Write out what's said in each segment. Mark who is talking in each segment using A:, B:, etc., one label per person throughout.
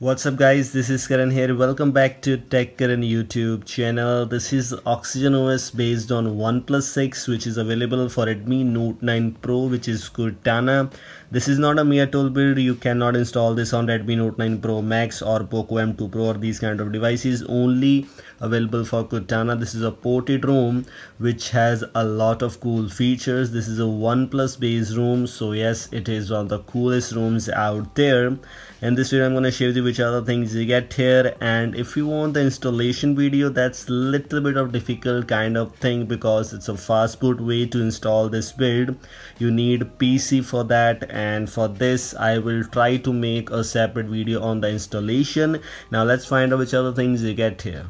A: What's up guys, this is Karan here. Welcome back to Tech Karan YouTube channel. This is Oxygen OS based on OnePlus 6 which is available for Redmi Note 9 Pro which is Curtana. This is not a Miatoll build. You cannot install this on Redmi Note 9 Pro Max or Poco M2 Pro or these kind of devices. Only available for Curtana. This is a ported ROM which has a lot of cool features. This is a OnePlus based ROM. So yes, it is one of the coolest ROMs out there. In this video, I'm going to show you which other things you get here. And if you want the installation video, that's a little bit of difficult kind of thing because it's a fast boot way to install this build. You need PC for that and for this I will try to make a separate video on the installation. Now let's find out which other things you get here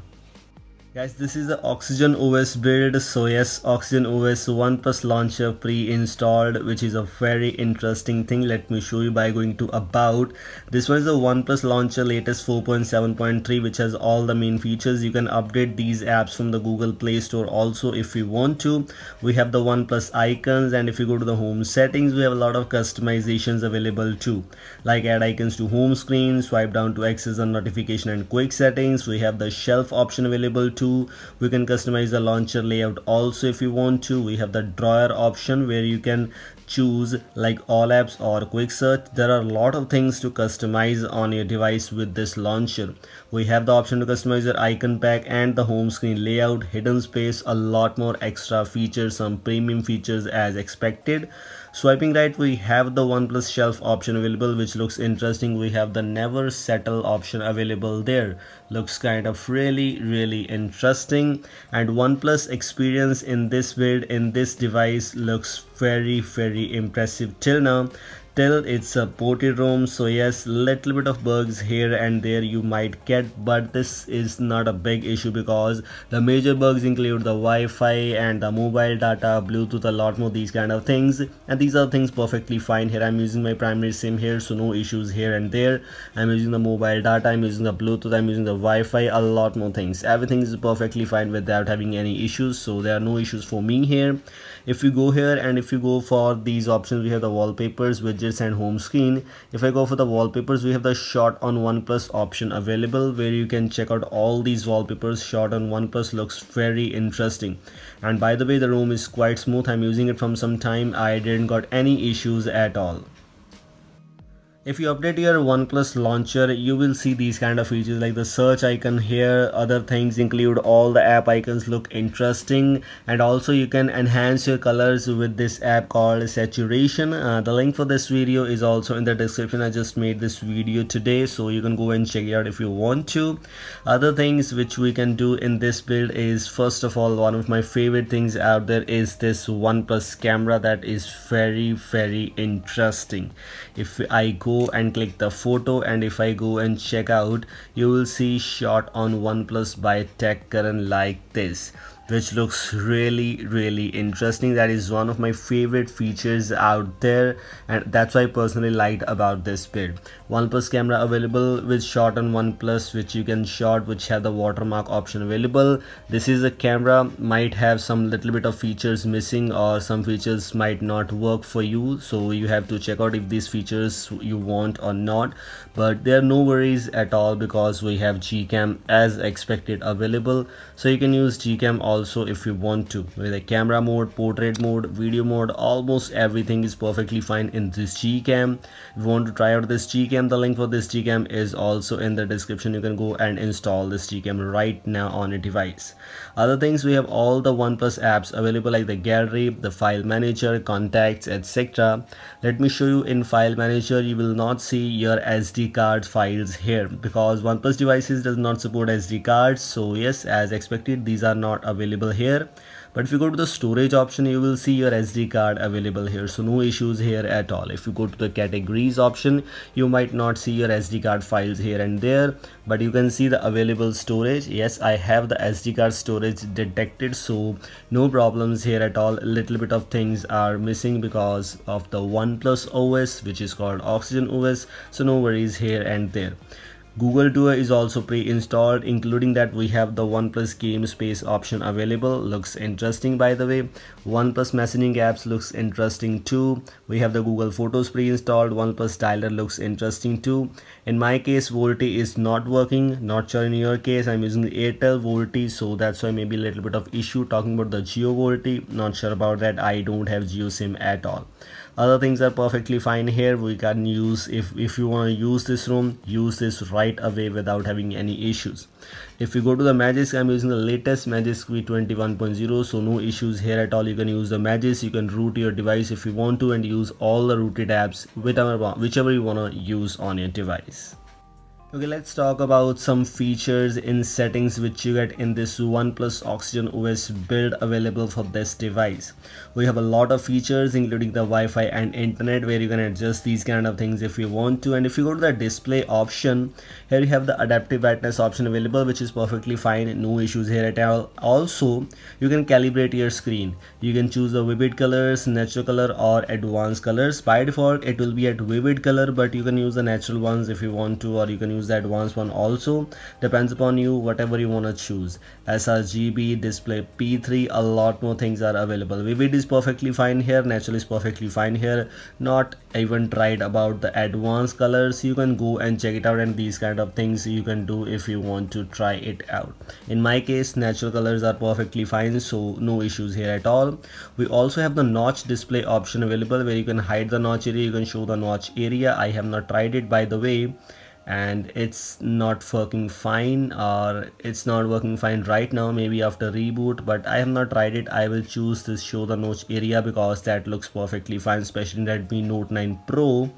A: Guys, this is the Oxygen OS build. So yes, Oxygen OS OnePlus launcher pre-installed, which is a very interesting thing. Let me show you by going to about. This one is the OnePlus launcher latest 4.7.3, which has all the main features. You can update these apps from the Google Play Store also if you want to. We have the OnePlus icons and if you go to the home settings, we have a lot of customizations available too. Like add icons to home screen, swipe down to access the notification and quick settings. We have the shelf option available too to we can customize the launcher layout also if you want to. We have the drawer option where you can choose like all apps or quick search. There are a lot of things to customize on your device with this launcher. We have the option to customize your icon pack and the home screen layout hidden space a lot more extra features some premium features as expected swiping right we have the oneplus shelf option available which looks interesting. We have the never settle option available there. Looks kind of really really interesting. And oneplus experience in this build in this device looks very very impressive till now till it's a ported ROM so yes little bit of bugs here and there you might get but this is not a big issue because the major bugs include the Wi-Fi and the mobile data Bluetooth a lot more these kind of things. And these are things perfectly fine here. I'm using my primary sim here so no issues here and there. I'm using the mobile data I'm using the Bluetooth I'm using the Wi-Fi a lot more things. Everything is perfectly fine without having any issues so there are no issues for me here if you go here and if you go for these options we have the wallpapers widgets and home screen. If i go for the wallpapers we have the shot on oneplus option available where you can check out all these wallpapers. Shot on oneplus looks very interesting. And by the way the ROM is quite smooth. I'm using it from some time. I didn't got any issues at all if you update your OnePlus launcher, you will see these kind of features like the search icon here. Other things include all the app icons look interesting and also you can enhance your colors with this app called saturation. Uh, the link for this video is also in the description. I just made this video today so you can go and check it out if you want to. Other things which we can do in this build is first of all one of my favorite things out there is this OnePlus camera that is very very interesting. If I go and click the photo and if I go and check out you will see shot on OnePlus by Tech Karan like this which looks really really interesting. That is one of my favorite features out there and that's why I personally liked about this build OnePlus camera available with shot on OnePlus which you can shot which have the watermark option available. This is a camera might have some little bit of features missing or some features might not work for you. So you have to check out if these features you want or not. But there are no worries at all because we have Gcam as expected available. So you can use Gcam also if you want to with the camera mode portrait mode video mode almost everything is perfectly fine in this gcam if you want to try out this gcam the link for this gcam is also in the description. You can go and install this gcam right now on your device. Other things we have all the oneplus apps available like the gallery the file manager contacts etc let me show you in file manager. You will not see your sd card files here because oneplus devices does not support sd cards. So yes as expected these are not available available here. But if you go to the storage option you will see your SD card available here. So no issues here at all. If you go to the categories option you might not see your SD card files here and there but you can see the available storage. Yes I have the SD card storage detected so no problems here at all. A little bit of things are missing because of the OnePlus OS which is called Oxygen OS so no worries here and there Google Duo is also pre-installed including that we have the OnePlus Game Space option available. Looks interesting by the way. OnePlus messaging apps looks interesting too. We have the Google Photos pre-installed. OnePlus Dialer looks interesting too. In my case VoLTE is not working. Not sure in your case. I'm using Airtel VoLTE so that's why maybe a little bit of issue talking about the Jio VoLTE not sure about that. I don't have Jio SIM at all other things are perfectly fine here. We can use if if you want to use this ROM use this right away without having any issues. If you go to the Magisk i'm using the latest Magisk v21.0 so no issues here at all. You can use the Magisk you can root your device if you want to and use all the rooted apps whichever whichever you want to use on your device Okay, let's talk about some features in settings which you get in this OnePlus Oxygen OS build available for this device. We have a lot of features including the Wi-Fi and internet where you can adjust these kind of things if you want to and if you go to the display option here you have the adaptive brightness option available which is perfectly fine no issues here at all. Also you can calibrate your screen. You can choose the vivid colors, natural color or advanced colors. By default it will be at vivid color but you can use the natural ones if you want to or you can use use the advanced one also depends upon you whatever you want to choose sRGB display P3 a lot more things are available. Vivid is perfectly fine here natural is perfectly fine here. Not even tried about the advanced colors. You can go and check it out and these kind of things you can do if you want to try it out. In my case natural colors are perfectly fine so no issues here at all. We also have the notch display option available where you can hide the notch area you can show the notch area. I have not tried it by the way and it's not working fine or it's not working fine right now maybe after reboot but i have not tried it. I will choose this show the notch area because that looks perfectly fine especially in redmi note 9 pro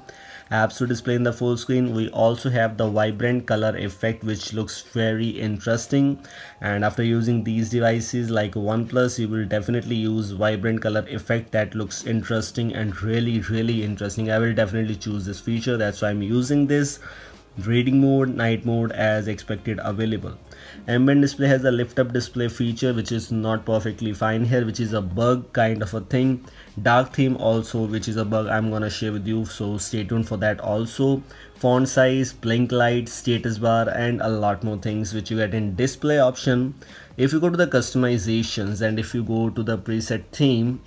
A: apps to display in the full screen. We also have the vibrant color effect which looks very interesting and after using these devices like oneplus you will definitely use vibrant color effect that looks interesting and really really interesting. I will definitely choose this feature. That's why i'm using this reading mode night mode as expected available. Ambient display has a lift up display feature which is not perfectly fine here which is a bug kind of a thing. Dark theme also which is a bug i'm gonna share with you so stay tuned for that also. Font size blink light status bar and a lot more things which you get in display option. If you go to the customizations and if you go to the preset theme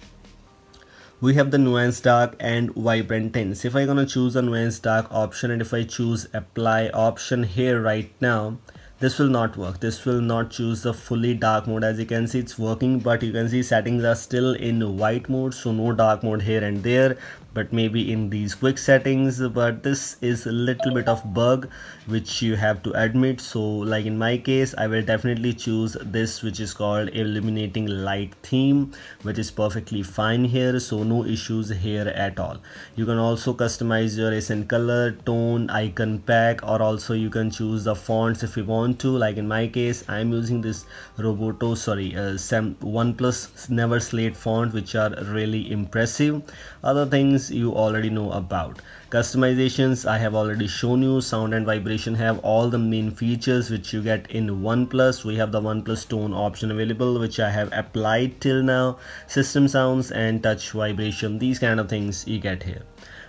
A: we have the nuance dark and vibrant tints. If I'm gonna choose the nuance dark option and if i choose apply option here right now this will not work. This will not choose the fully dark mode. As you can see it's working but you can see settings are still in white mode so no dark mode here and there but maybe in these quick settings but this is a little bit of bug which you have to admit. So like in my case i will definitely choose this which is called illuminating light theme which is perfectly fine here. So no issues here at all. You can also customize your accent color tone icon pack or also you can choose the fonts if you want to. Like in my case i'm using this roboto sorry uh, Sam oneplus never slate font which are really impressive. Other things things you already know about. Customizations i have already shown you. Sound and vibration have all the main features which you get in oneplus. We have the oneplus tone option available which i have applied till now. System sounds and touch vibration these kind of things you get here.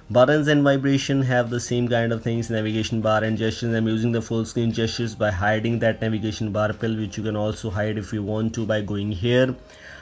A: Buttons and vibration have the same kind of things. Navigation bar and gestures. I'm using the full screen gestures by hiding that navigation bar pill which you can also hide if you want to by going here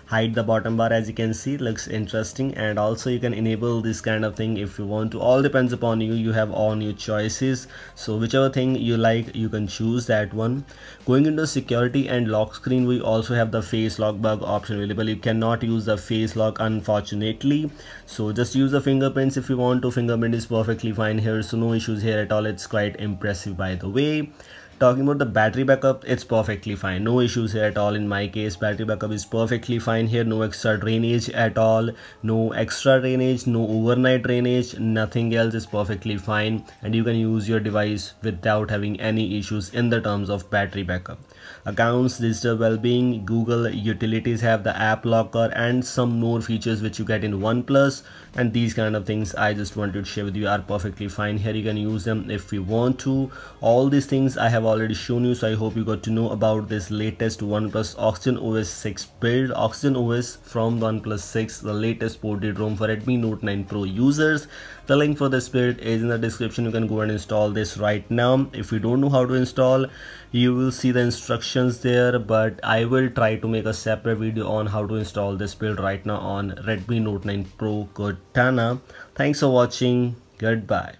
A: hide the bottom bar as you can see looks interesting. And also you can enable this kind of thing if you want to. All depends upon you. You have all your choices. So whichever thing you like you can choose that one. Going into security and lock screen we also have the face lock bug option available. You cannot use the face lock unfortunately. So just use the fingerprints if you want to. Fingerprint is perfectly fine here. So no issues here at all. It's quite impressive by the way talking about the battery backup it's perfectly fine. No issues here at all. In my case battery backup is perfectly fine here. No extra drainage at all. No extra drainage no overnight drainage nothing else is perfectly fine. And you can use your device without having any issues in the terms of battery backup. Accounts digital well-being google utilities have the app locker and some more features which you get in oneplus. And these kind of things i just wanted to share with you are perfectly fine here. You can use them if you want to. All these things i have already shown you so i hope you got to know about this latest oneplus oxygen os 6 build. Oxygen os from oneplus 6 the latest ported rom for redmi note 9 pro users. The link for this build is in the description. You can go and install this right now. If you don't know how to install you will see the instructions there but i will try to make a separate video on how to install this build right now on redmi note 9 pro curtana. Thanks for watching. Goodbye